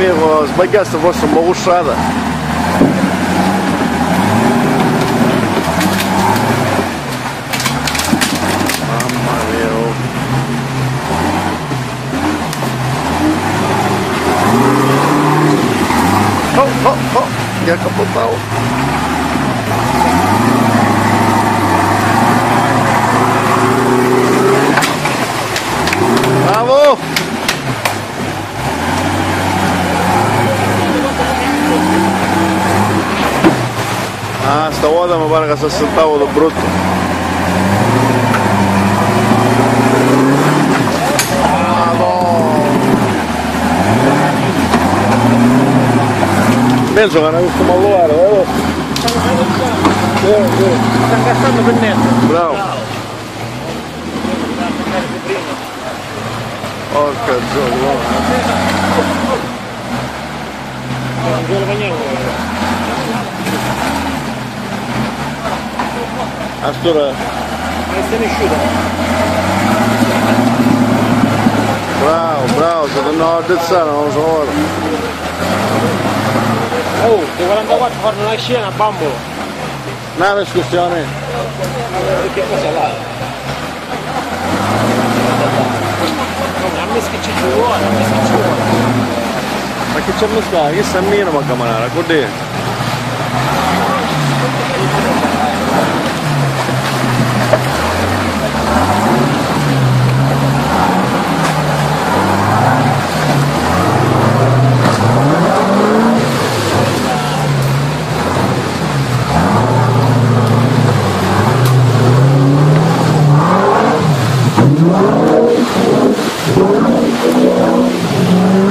Там его сбагаться просто Маушана. Я капотал. Ah, stavolta mi pare che si assaltavo da brutto. Penso che ne visto malluare, vero? Sì, sì. Sta gastando per netto. Bravo. Porca a Questa è asciuta. Bravo, bravo, sono nord sano, non so ora. Oh, di 44 fanno una scena a bambolo. Una escursione. Che cosa là? Non mi schicci giù, non mi schicci cuore. Ma che c'è a mescolato? Che sta a meno a camminare, A cos'è? Thank you.